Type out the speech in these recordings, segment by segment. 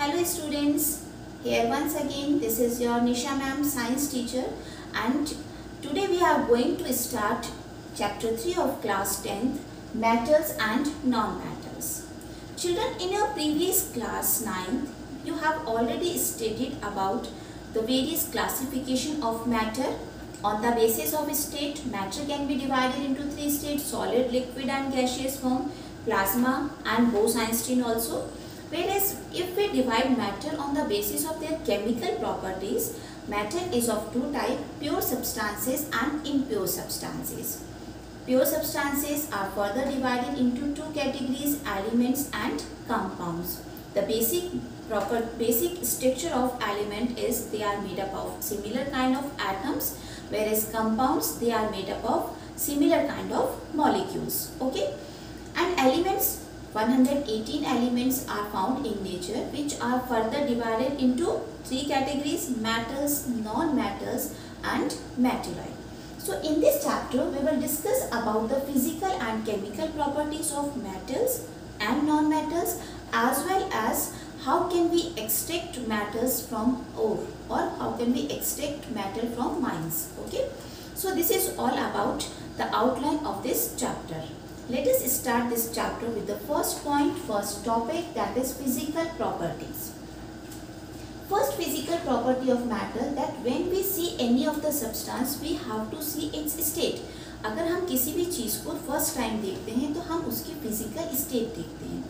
Hello students, here once again this is your Nisha ma'am science teacher. And today we are going to start chapter 3 of class 10th metals and non-metals. Children in your previous class 9th you have already studied about the various classification of matter. On the basis of state matter can be divided into three states solid liquid and gaseous form plasma and Bose-Einstein also Whereas if we divide matter on the basis of their chemical properties, matter is of two types, pure substances and impure substances. Pure substances are further divided into two categories, elements and compounds. The basic proper basic structure of element is they are made up of similar kind of atoms, whereas compounds they are made up of similar kind of molecules. Okay, and elements 118 elements are found in nature which are further divided into three categories metals, non-metals and metalloid. So in this chapter we will discuss about the physical and chemical properties of metals and non-metals as well as how can we extract metals from ore or how can we extract metal from mines. Okay? So this is all about the outline of this chapter let us start this chapter with the first point, first topic that is physical properties. First physical property of matter that when we see any of the substance we have to see its state. अगर हम किसी भी चीज़ को first time देखते हैं तो हम उसकी फ़िज़िकल स्टेट देखते हैं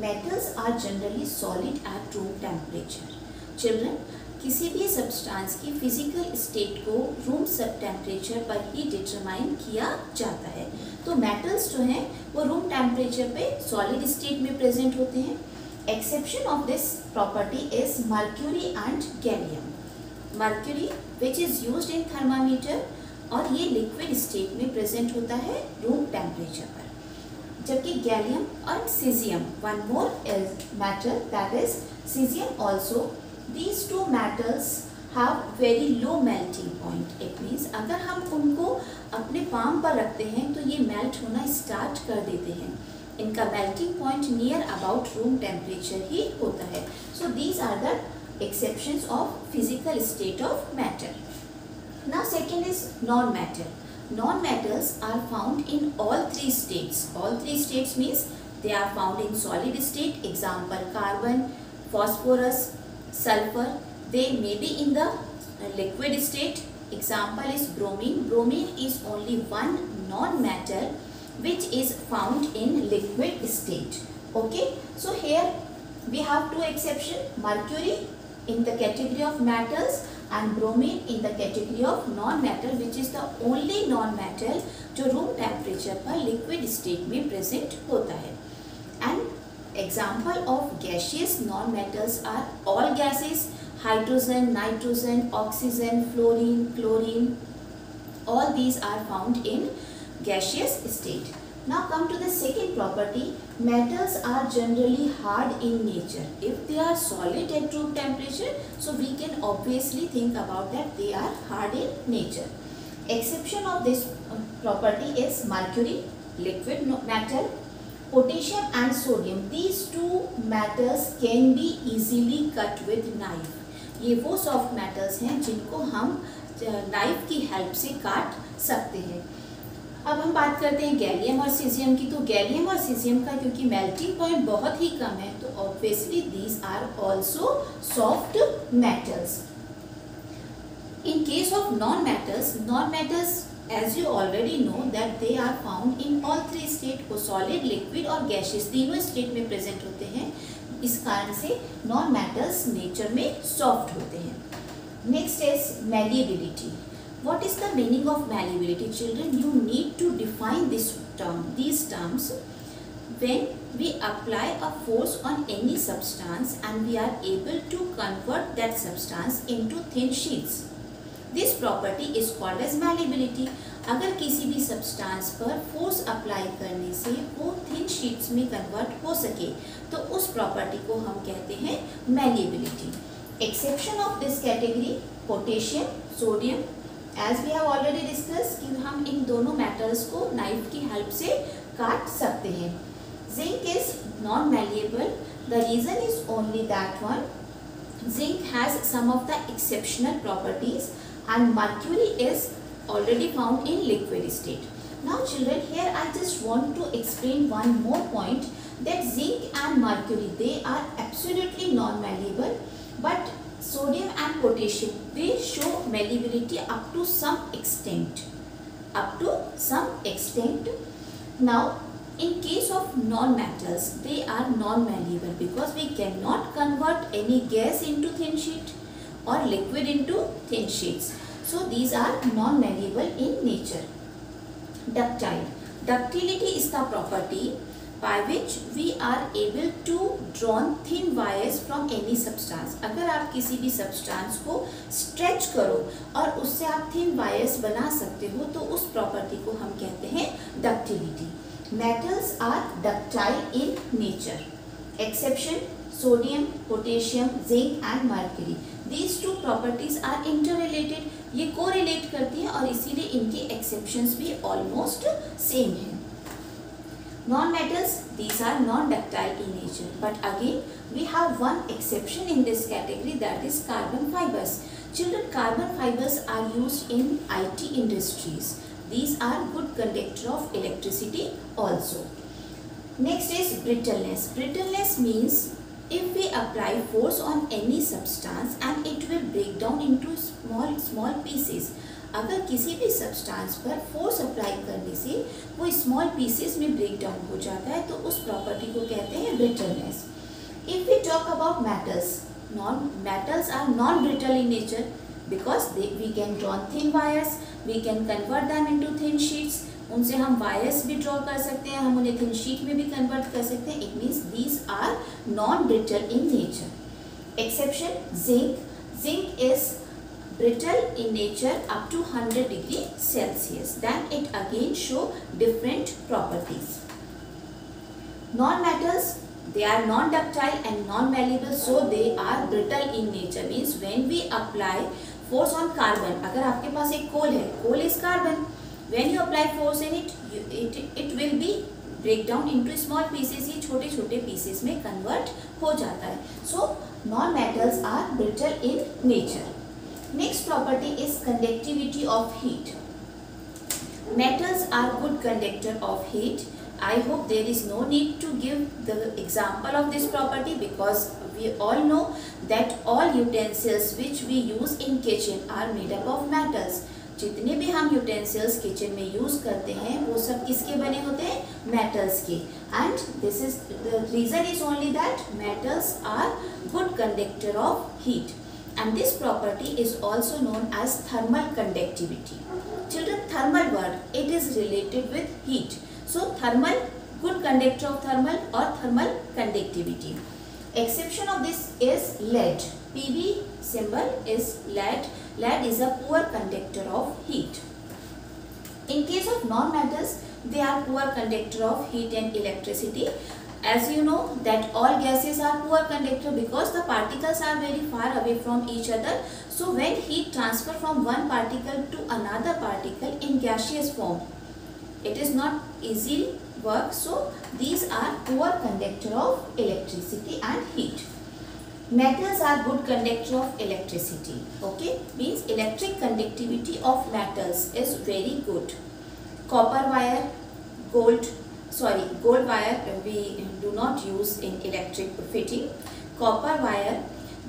metals are generally solid at room temperature children किसी भी सब्सटेंस की फ़िज़िकल स्टेट को रूम सब टेम्परेचर पर ही डिटरमाइन किया जाता है। तो मेटल्स जो हैं, वो रूम टेम्परेचर पे सॉलिड स्टेट में प्रेजेंट होते हैं। Exception of this property is mercury and gallium mercury which is use in thermometer और ये लिक्विड स्टेट में प्रेजेंट होता है रूम टेम्परेचर पर। जबकि गैलियम और caesium one more is matter that is caesium also these two metals have very low melting point it means अगर हम उनको अपने पाम पर रखते हैं तो ये मेल्ट होना स्टार्ट कर देते हैं इनका melting point near about room temperature ही होता है so these are the exceptions of physical state of matter. Now second is non-matter. Non-metals are found in all three states. All three states means they are found in solid state. Example carbon, phosphorus, sulfur they may be in the liquid state example is bromine bromine is only one non-metal which is found in liquid state okay so here we have two exception mercury in the category of metals and bromine in the category of non-metal which is the only non-metal जो room temperature पर liquid state में होता है and Example of gaseous non-metals are all gases, hydrogen, nitrogen, oxygen, fluorine, chlorine. All these are found in gaseous state. Now come to the second property. Metals are generally hard in nature. If they are solid at room temperature, so we can obviously think about that they are hard in nature. Exception of this uh, property is mercury, liquid metal, potassium and sodium, these two metals can be easily cut with knife. ये वो soft metals हैं जिनको हम knife की help से काट सकते हैं। अब हम बात करते हैं गैलियम और सीजियम की। तो गैलियम और सीजियम का क्योंकि मेल्टिंग पॉइंट बहुत ही कम है तो obviously these are also soft metals in case of non metals non metals as you already know that they are found in all three state को solid liquid और gaseous तीनों state में present होते हैं इस कारण से non metals nature में soft होते हैं next is malleability what is the meaning of malleability children you need to define this term these terms when we apply a force on any substance and we are able to convert that substance into thin sheets this property is called as malleability अगर किसी भी substance पर force apply करने से वो thin sheets में convert हो सके तो उस प्रॉपर्टी को हम कहते हैं malleability exception of this category potassium sodium as we have already discuss कि हम इन दोनों मेटल्स को नाइफ की हेल्प से काट सकते हैं। Zinc is non malleable the reason is only that one zinc has some of the exceptional properties. And mercury is already found in liquid state. Now children here i just want to explain one more point that zinc and mercury they are absolutely non malleable but sodium and potassium they show malleability up to some extent. Up to some extent. Now in case of non-metals they are non-malleable because we cannot convert any gas into thin sheet or liquid into thin sheets so these are non-malleable in nature ductile ductility is the property by which we are able to drawn thin wires from any substance अगर आप किसी भी substance को stretch करो और उससे आप thin wires बना सकते हो तो उस property को हम कहते हैं ductility. Metals are ductile in nature. Exception sodium potassium zinc and mercury these two properties are inter related ये को रिलेट करती है और इसीलिए इनके एक्सेप्शन भी ऑलमोस्ट सेम है. Non metals these are non ductile in nature but again we have one exception in this category that is carbon fibres children carbon fibres are use in I T industries these are good conductor of electricity also next is brittleness brittleness means if we apply force on any substance and it will break down into small small pieces, अगर किसी भी substance पर force apply करने से वो small pieces में break down हो जाता है तो उस प्रॉपर्टी को कहते हैं brittleness if we talk about metals non metals are non brittle in nature because we can draw thin wires we can convert them into thin sheets उनसे हम वायर्स भी ड्रॉ कर सकते हैं, हम उन्हें थिनशीट में भी कन्वर्ट कर सकते हैं। It means these are non brittle in nature exception zinc zinc is brittle in nature up to hundred degree Celsius that it again show different properties non metals they are non ductile and non valuable so they are brittle in nature means when we apply force on carbon अगर आपके पास एक coal है coal is carbon When you apply force in it, you, it, it will be break down into small pieces. ये छोटे छोटे pieces में convert हो जाता है. So non-metals are brittle in nature. Next property is conductivity of heat. Metals are good conductor of heat. I hope there is no need to give the example of this property because we all know that all utensils which we use in kitchen are made up of metals. जितने भी हम utensils kitchen में use करते हैं, वो सब किसके बने होते हैं? मेटल्स के। And this is the reason is only that metals are good conductor of heat and this property is also known as thermal conductivity children thermal word it is related with heat so thermal good conductor of thermal और thermal conductivity exception of this is lead PB symbol is lead. Lead is a poor conductor of heat. In case of non-metals, they are poor conductor of heat and electricity as you know that all gases are poor conductor because the particles are very far away from each other. So when heat transfer from one particle to another particle in gaseous form, it is not easy work. So these are poor conductor of electricity and heat. Metals are good conductor of electricity. Okay, means electric conductivity of metals is very good. Copper wire, gold sorry gold wire we do not use in electric fitting copper wire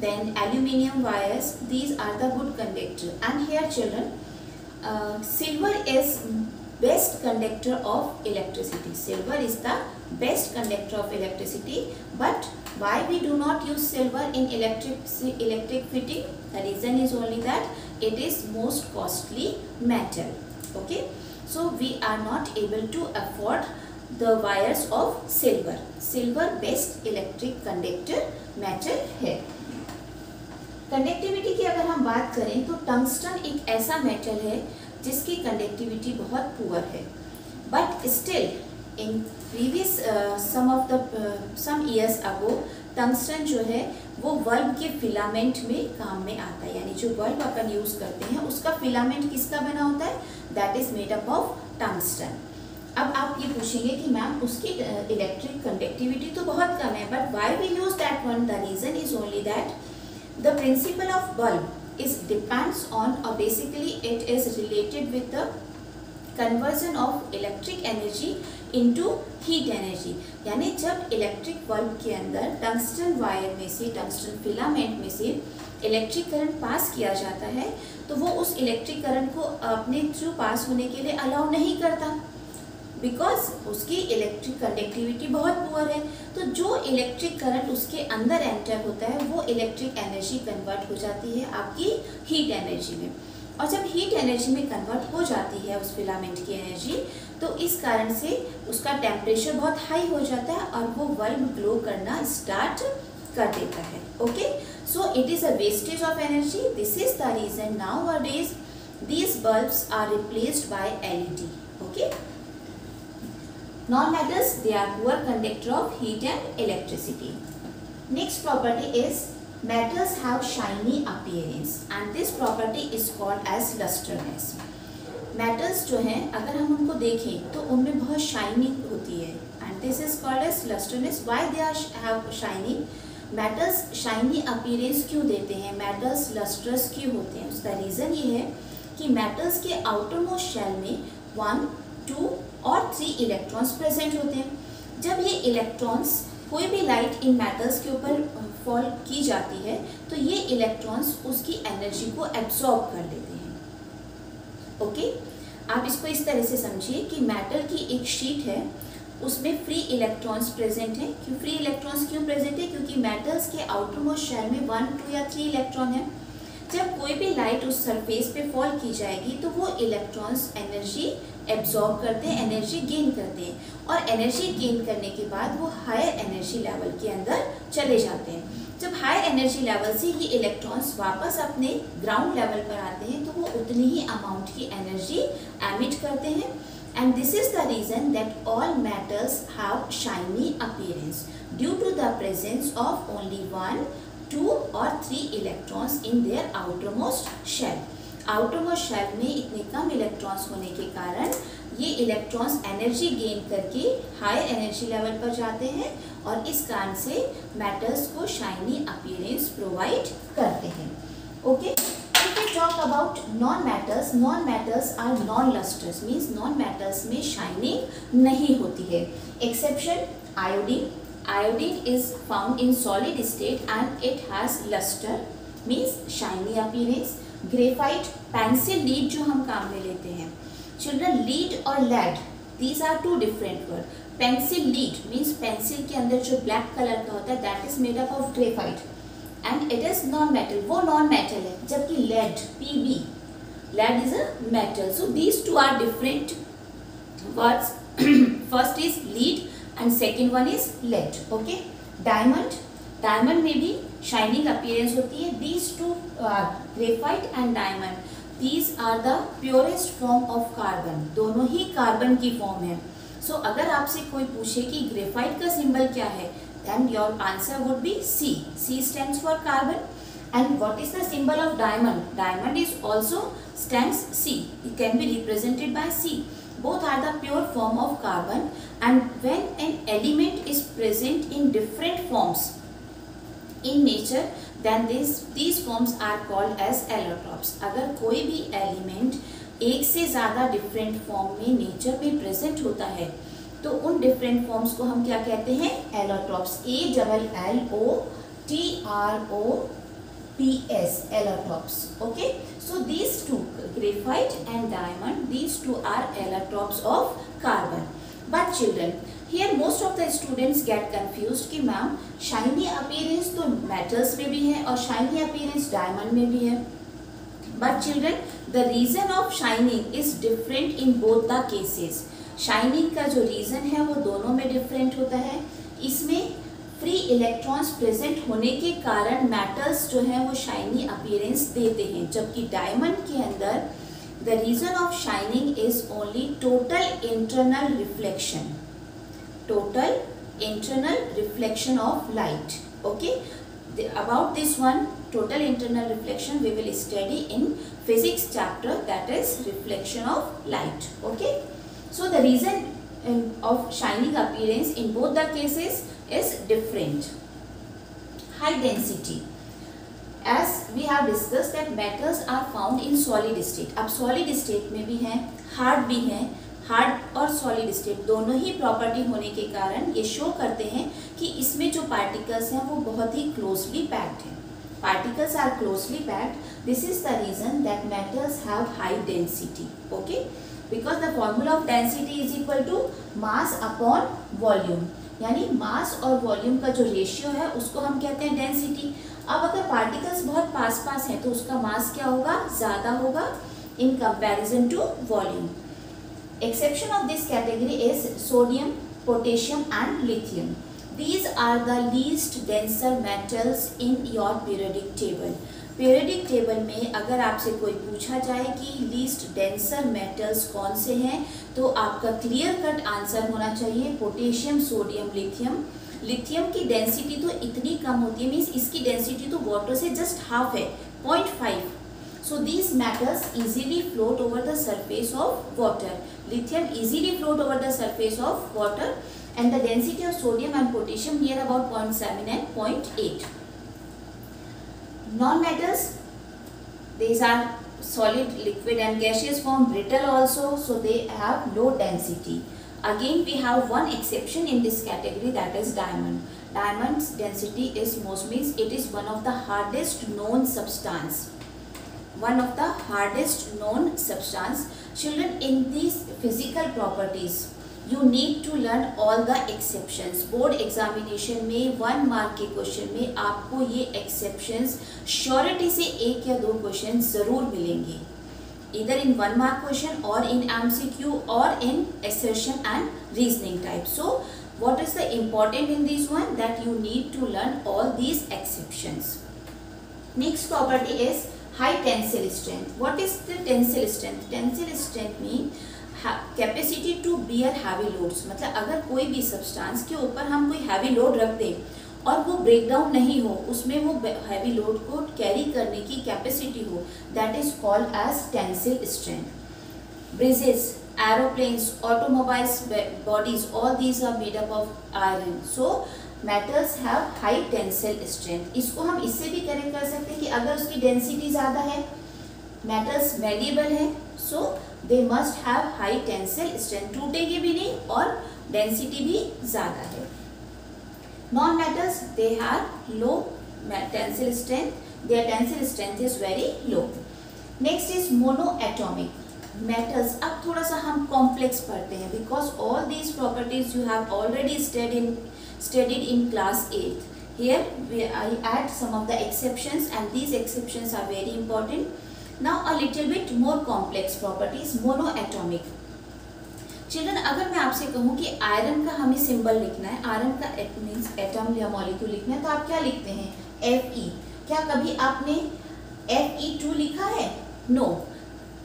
then aluminium wires these are the good conductor and here children uh, silver is best conductor of electricity silver is the best conductor of electricity but why we do not use silver in electric electric fitting the reason is only that it is most costly metal okay so we are not able to afford the wires of silver. Silver best electric conductor metal है conductivity की अगर हम बात करें तो tungsten एक ऐसा metal है जिसकी कंडक्टिविटी बहुत पुअर है but still in previous some of the some years ago tungsten जो है, वो बल्ब के फिलामेंट में काम में आता है। यानी जो बल्ब अपन यूज़ करते हैं, उसका फिलामेंट किसका बना होता है? That is made up of tungsten अब आप ये पूछेंगे कि मैम उसकी इलेक्ट्रिक कंडक्टिविटी तो बहुत कम है but why we use that one the reason is only that the principle of bulb is depends on और basically it is related with the conversion of electric energy into heat energy यानी जब electric bulb के अंदर tungsten wire में से tungsten filament में से electric current pass किया जाता है तो वो उस इलेक्ट्रिक करंट को अपने थ्रू पास होने के लिए अलाउ नहीं करता। बिकॉज़ उसकी इलेक्ट्रिक कंडक्टिविटी बहुत पुअर है। तो जो इलेक्ट्रिक करंट उसके अंदर एंटर होता है, वो इलेक्ट्रिक एनर्जी कन्वर्ट हो जाती है आपकी हीट एनर्जी में। और जब हीट एनर्जी में कन्वर्ट हो जाती है उस फिलामेंट की एनर्जी तो इस कारण से उसका टेम्परेचर बहुत हाई हो जाता है और वो बल्ब ग्लो करना स्टार्ट कर देता है okay so it is a wastage of energy this is the reason nowadays these bulb are replaced by L okay non metals they are poor conductor of heat and electricity next property is metals have shiny appearance and this property is called as lustreness metals जो हैं, अगर हम उनको देखें तो उनमें बहुत shining होती है। And this is called as lustreness why they are have shining metals shiny appearance क्यों देते हैं? मेटल्स लस्ट्रस क्यों होते हैं? उसका रीज़न ये है कि मेटल्स के आउटर मोस्ट शेल में वन टू और थ्री इलेक्ट्रॉन्स प्रेजेंट होते हैं। जब ये इलेक्ट्रॉन्स कोई भी लाइट इन मेटल्स के ऊपर फॉल की जाती है तो ये इलेक्ट्रॉन्स उसकी एनर्जी को एब्जॉर्ब कर लेते हैं। ओके? आप इसको इस तरह से समझिए कि मेटल की एक शीट है, उसमें फ्री इलेक्ट्रॉन्स प्रेजेंट हैं। क्यों फ्री इलेक्ट्रॉन्स क्यों प्रेजेंट है? क्योंकि मेटल्स के आउटर मोस्ट शेल में वन टू या थ्री इलेक्ट्रॉन है। जब कोई भी लाइट उस सरफेस पे फॉल की जाएगी तो वो इलेक्ट्रॉन्स एनर्जी एब्जॉर्ब करते हैं एनर्जी गेन करते हैं। और एनर्जी गेन करने के बाद वो हायर एनर्जी लेवल के अंदर चले जाते हैं। जब हाई एनर्जी लेवल से ये इलेक्ट्रॉन्स वापस अपने ग्राउंड लेवल पर आते हैं तो वो उतनी ही अमाउंट की एनर्जी एमिट करते हैं। And this is the reason that all matters have shiny appearance due to the presence of only one two और three electrons in their outermost shell outermost shell में इतने कम इलेक्ट्रॉन्स होने के कारण ये इलेक्ट्रॉन्स एनर्जी गेन करके high energy level पर जाते हैं और इस कारण से मेटल्स को शाइनी अपीयरेंस प्रोवाइड करते हैं। Okay talk about non matters non matters are non lustres means non matters में शाइनिंग नहीं होती है। Exception iodine iodine is found in solid state and it has lustre means shiny appearance graphite pencil lead जो हम काम में लेते हैं। चिल्ड्रन लीड और lead these are two different word pencil lead means pencil के अंदर जो ब्लैक कलर का होता है that is made up of graphite. And it is non metal वो नॉन मेटल है, जबकि lead P B lead is a metal so these two are different words first is lead and second one is lead okay diamond diamond में भी shining appearance होती है. These two graphite and diamond are the purest form of carbon दोनों ही carbon की form है. So so, अगर आपसे कोई पूछे कि ग्रेफाइट का सिंबल क्या है then your answer would be C. C stands for carbon. And what is the symbol of diamond? Diamond is also stands C. It can be represented by C. Both are the pure form of carbon and when an element is present in different forms in nature then this these forms are called as allotropes. अगर कोई भी element एक से ज़्यादा different form में nature में present होता है। तो उन डिफरेंट फॉर्म्स को हम क्या कहते हैं? Allotropes A double L O T R O P S allotropes okay so these two graphite and diamond these two are allotropes of carbon but children here most of the students get confuse कि ma'am shiny appearance तो metals में भी है और shiny appearance diamond में भी है। But children the reason of shining is different in both the cases shining का जो रीज़न है, वो दोनों में डिफरेंट होता है। इसमें फ्री इलेक्ट्रॉन्स प्रेजेंट होने के कारण मेटल्स जो हैं, वो शाइनी अपीयरेंस देते हैं। जबकि डायमंड के अंदर the reason of shining is only total internal reflection total internal reflection of light okay about this one total internal reflection we will study in physics chapter that is reflection of light okay So the reason of shining appearance in both the cases is different. High density. As we have discussed that metals are found in solid state. अब solid state में भी हैं, hard भी हैं, hard और solid state दोनों ही property होने के कारण ये शो करते हैं कि इसमें जो पार्टिकल्स हैं वो बहुत ही क्लोजली पैक्ड हैं particles are closely packed this is the reason that metals have high density okay because the formula of density is equal to mass upon volume यानी मास और वॉल्यूम का जो रेशियो है उसको हम कहते हैं डेंसिटी अब अगर पार्टिकल्स बहुत पास पास हैं तो उसका मास क्या होगा ज़्यादा होगा in comparison to volume exception of this category is sodium potassium and lithium These are the least denser metals in your periodic table. Periodic table में अगर आपसे कोई पूछा जाए कि लीस्ट डेंसर मेटल्स कौन से हैं तो आपका क्लियर कट आंसर होना चाहिए पोटेशियम सोडियम लिथियम लिथियम की डेंसिटी तो इतनी कम होती है मीन्स इसकी डेंसिटी तो वाटर से जस्ट हाफ़ है point five so these metals easily float over the surface of water lithium easily float over the surface of water and the density of sodium and potassium near about 0.7 and 0.8. Non-metals, these are solid, liquid and gaseous form, brittle also, so they have low density. Again, we have one exception in this category that is diamond. Diamond's density is most means it is one of the hardest known substance. One of the hardest known substance. Children in these physical properties, you need to learn all the exceptions board examination में one mark के question में आपको ये exceptions surety से एक या दो question ज़रूर मिलेंगे। इधर इन वन मार्क क्वेश्चन और इन एम सी क्यू और in assertion and reasoning type so what is the important in this one that you need to learn all these exceptions next property is high tensile strength what is the tensile strength tensile strength mean capacity to bear heavy loads मतलब अगर कोई भी substance के ऊपर हम कोई heavy load रख दें और वो ब्रेक डाउन नहीं हो, उसमें वो हैवी लोड को कैरी करने की कैपेसिटी हो that is called as tensile strength bridges aeroplanes automobiles bodies all these are made up of iron so metals have high tensile strength इसको हम इससे भी करेक्ट कर सकते हैं कि अगर उसकी डेंसिटी ज़्यादा है मेटल्स वेरिएबल हैं so they must have high tensile strength टूटेगी भी नहीं और डेंसिटी भी ज़्यादा है। Non metals they have low tensile strength their tensile strength is very low next is monoatomic metals. अब थोड़ा सा हम कॉम्प्लेक्स पढ़ते हैं because all these properties you have already studied in class 8 here we, I add some of the exceptions and these exceptions are very important. Now a little bit more complex properties monoatomic. Children अगर मैं आपसे कहूँ कि iron का हमें symbol लिखना है iron का मीन्स एटम या मॉलिक्यूल लिखना है तो आप क्या लिखते हैं एफ़ ई e. क्या कभी आपने एफ़ ई टू लिखा है no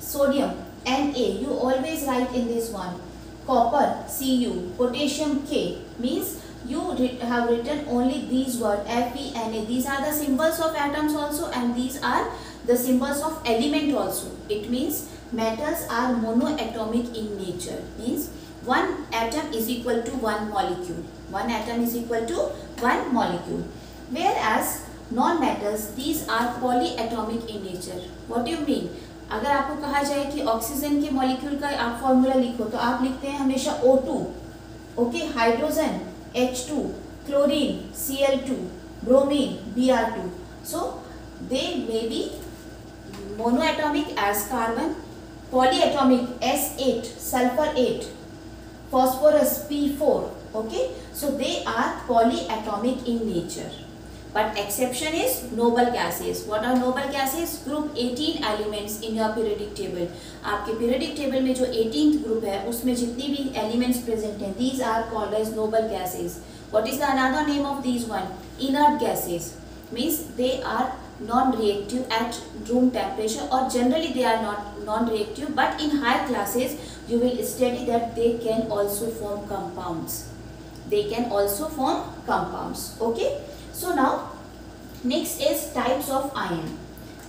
sodium N A you always write in this one copper C U potassium K means you have written only these word F E N A. These are the symbols of atoms also and these are the symbols of element also. It means metals are monoatomic in nature. Means one atom is equal to one molecule. One atom is equal to one molecule. Whereas non-metals, these are polyatomic in nature. What do you mean? अगर आपको कहा जाए कि oxygen के molecule का आप formula लिखो तो आप लिखते हैं हमेशा O2, okay hydrogen H2, chlorine Cl2, bromine Br2. So they may be monoatomic as carbon, polyatomic as eight sulphur eight phosphorus P four okay so they are polyatomic in nature but exception is noble gases what are noble gases group eighteen elements in your periodic table आपके periodic table में जो eighteen group है, उसमें जितनी भी elements present हैं these are called as noble gases what is the another name of these one inert gases means they are non-reactive at room temperature or generally they are not non-reactive but in higher classes you will study that they can also form compounds. They can also form compounds. Okay. So now next is types of ion.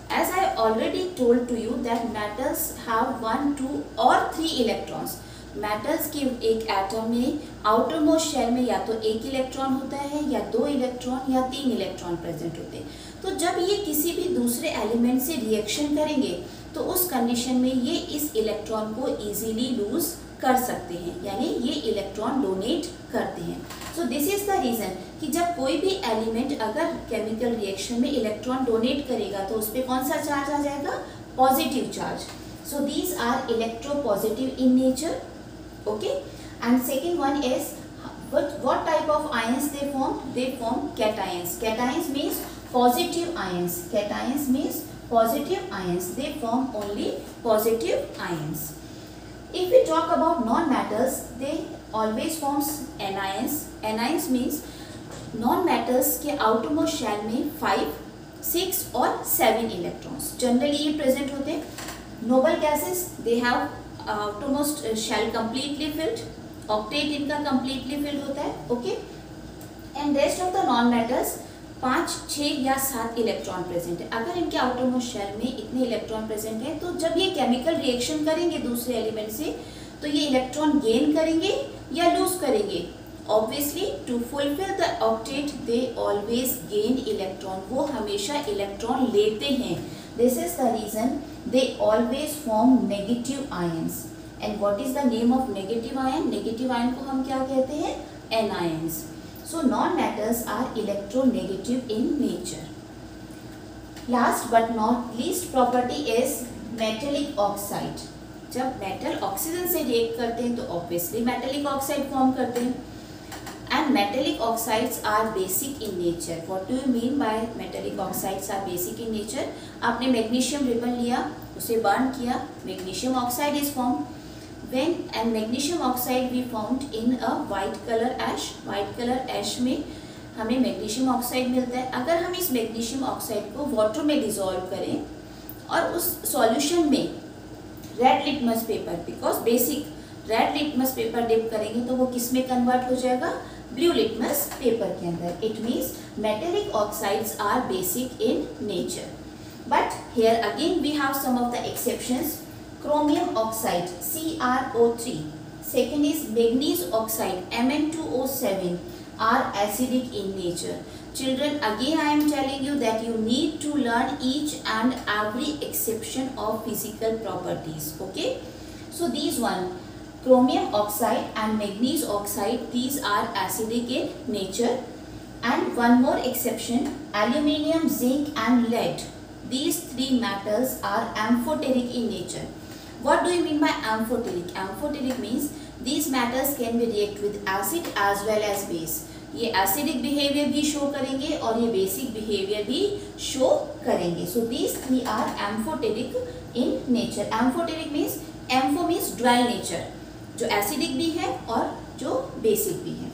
As I already told to you that metals have 1, 2 or 3 electrons. Metals के एक atom में outer most shell में या तो एक electron होता है, या दो इलेक्ट्रॉन या तीन इलेक्ट्रॉन प्रेजेंट होते हैं। तो जब ये किसी भी दूसरे एलिमेंट से रिएक्शन करेंगे तो उस कंडीशन में ये इस इलेक्ट्रॉन को इजीली लूज कर सकते हैं। यानी ये इलेक्ट्रॉन डोनेट करते हैं। So this is the reason कि जब कोई भी एलिमेंट अगर केमिकल रिएक्शन में इलेक्ट्रॉन डोनेट करेगा तो उस पर कौन सा चार्ज आ जाएगा? Positive charge so these are electropositive in nature okay and second one is what what type of ions they form they form cations cations means positive ions cations means positive ions they form only positive ions if we talk about non-metals they always forms anions anions means non-metals के outermost shell में five six और seven electrons generally ये present होते हैं noble gases they have uh, shell completely filled octet इनका completely filled होता है okay? And rest of the non metals पाँच छः या सात इलेक्ट्रॉन प्रेजेंट है। अगर इनके आउटर मोस्ट शेल में इतने इलेक्ट्रॉन प्रेजेंट है तो जब ये केमिकल रिएक्शन करेंगे दूसरे एलिमेंट से तो ये इलेक्ट्रॉन गेन करेंगे या लूज करेंगे? Obviously to fulfil the octet they always gain electron वो हमेशा इलेक्ट्रॉन लेते हैं। Is the reason they always form negative ions and what is the name of negative ion negative ion को हम क्या कहते हैं? Anions So non-metals are electronegative in nature. Last but not least property is metallic oxide. जब metal oxygen से react करते हैं तो ऑब्वियसली मेटेलिक ऑक्साइड फॉर्म करते हैं। And metallic oxides are basic in nature what do you mean by metallic oxides are basic in nature आपने magnesium ribbon लिया, उसे बर्न किया magnesium oxide is form when and magnesium oxide we found in a white color ash. White color ash में हमें magnesium oxide मिलता है। अगर हम इस मैग्नीशियम ऑक्साइड को वाटर में डिजोल्व करें और उस सॉल्यूशन में red litmus paper because basic red litmus paper dip करेंगे तो वो किसमें कन्वर्ट हो जाएगा? ब्लू लिटमस पेपर के अंदर. It means metallic oxides are basic in nature but here again we have some of the exception chromium oxide C R O three second is manganese oxide M N two O seven are acidic in nature children again I am telling you that you need to learn each and every exception of physical properties okay so these one chromium oxide and manganese oxide these are acidic in nature and one more exception aluminium zinc and lead these three metals are amphoteric in nature What do you mean by amphoteric? Amphoteric means these matters can be react with acid as well as base. ये acidic behaviour भी show करेंगे और ये basic behaviour भी show करेंगे so these three are amphoteric in nature amphoteric means ampho means dry nature जो acidic भी है और जो बेसिक भी है।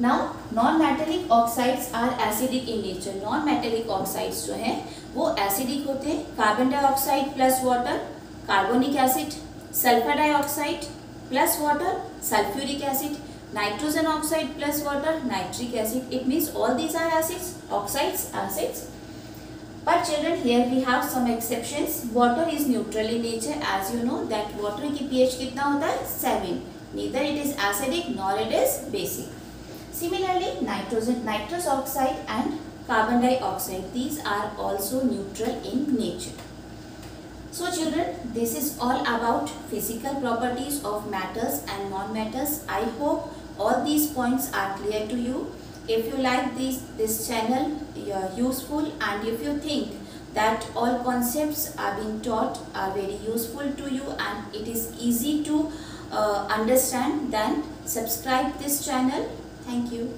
Now non metallic oxides are acidic in nature non metallic oxides जो हैं, वो एसिडिक होते हैं। Carbon dioxide plus water carbonic acid sulphur dioxide plus water sulphuric acid nitrogen oxide plus water, nitric acid. It means all these are acids, oxides, acids. But children here we have some exceptions water is neutral in nature as you know that water की pH कितना होता है 7 neither it is acidic nor it is basic similarly nitrogen nitrous oxide and carbon dioxide these are also neutral in nature So children, this is all about physical properties of matters and non-matters. I hope all these points are clear to you. If you like this, this channel useful and if you think that all concepts are being taught are very useful to you and it is easy to uh, understand then subscribe this channel. Thank you.